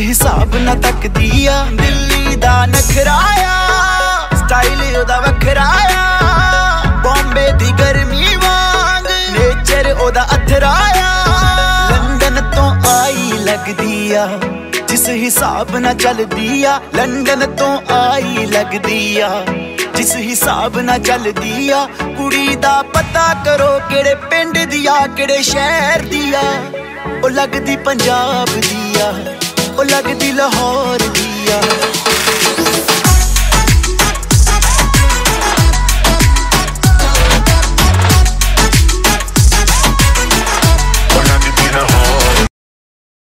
ਹਿਸਾਬ ਨਾਲ ਤੱਕਦੀ ਆ। ਦਿੱਲੀ ਦਾ ਨਖਰਾਇਆ ਸਟਾਈਲ ਉਹਦਾ ਵੱਖਰਾਇਆ ਬੰਬੇ ਦੀ ਗਰਮੀ ਵਾਂਗ ਨੇਚਰ ਉਹਦਾ ਅਥਰਾਇਆ ਲੰਡਨ ਤੋਂ ਆਈ ਲੱਗਦੀ ਆ, ਜਿਸ ਹਿਸਾਬ ਨਾਲ ਚੱਲਦੀ ਆ। ਲੰਡਨ ਤੋਂ ਆਈ ਲੱਗਦੀ ਆ, ਜਿਸ ਹਿਸਾਬ ਨਾਲ ਚੱਲਦੀ ਆ। ਕੁੜੀ ਦਾ ਪਤਾ ਕਰੋ ਕਿਹੜੇ ਪਿੰਡ ਦੀ ਆ, ਕਿਹੜੇ ਸ਼ਹਿਰ ਦੀ ਆ। ਉਹ ਲੱਗਦੀ ਪੰਜਾਬ ਦੀ ਆ। ਉਹ ਲੱਗਦੀ ਲਾਹੌਰ ਦੀ